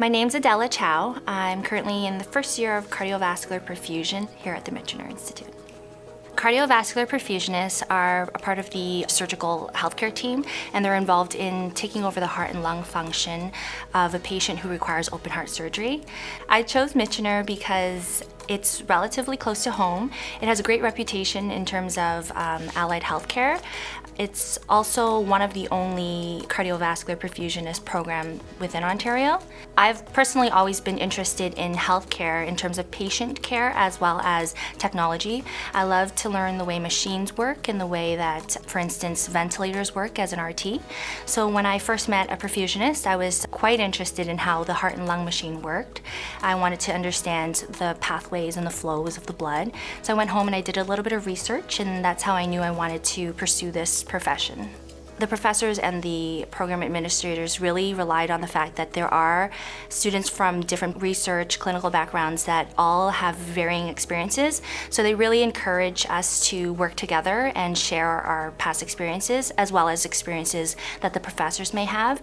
My name's Adela Chow. I'm currently in the first year of cardiovascular perfusion here at the Michener Institute. Cardiovascular perfusionists are a part of the surgical healthcare team and they're involved in taking over the heart and lung function of a patient who requires open heart surgery. I chose Michener because it's relatively close to home. It has a great reputation in terms of um, allied healthcare. It's also one of the only cardiovascular perfusionist program within Ontario. I've personally always been interested in healthcare in terms of patient care as well as technology. I love to learn the way machines work and the way that, for instance, ventilators work as an RT. So when I first met a perfusionist, I was quite interested in how the heart and lung machine worked. I wanted to understand the and the flows of the blood. So I went home and I did a little bit of research and that's how I knew I wanted to pursue this profession. The professors and the program administrators really relied on the fact that there are students from different research, clinical backgrounds that all have varying experiences. So they really encourage us to work together and share our past experiences as well as experiences that the professors may have.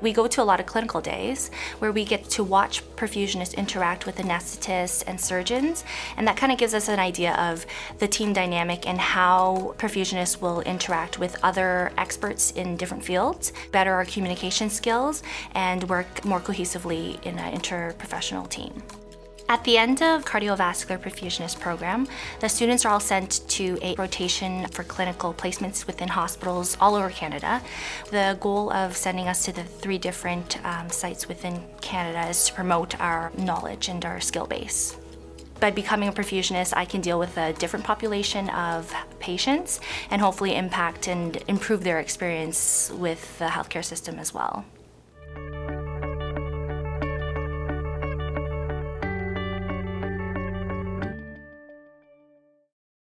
We go to a lot of clinical days where we get to watch perfusionists interact with anesthetists and surgeons, and that kind of gives us an idea of the team dynamic and how perfusionists will interact with other experts in different fields, better our communication skills, and work more cohesively in an interprofessional team. At the end of cardiovascular perfusionist program, the students are all sent to a rotation for clinical placements within hospitals all over Canada. The goal of sending us to the three different um, sites within Canada is to promote our knowledge and our skill base. By becoming a perfusionist, I can deal with a different population of patients and hopefully impact and improve their experience with the healthcare system as well.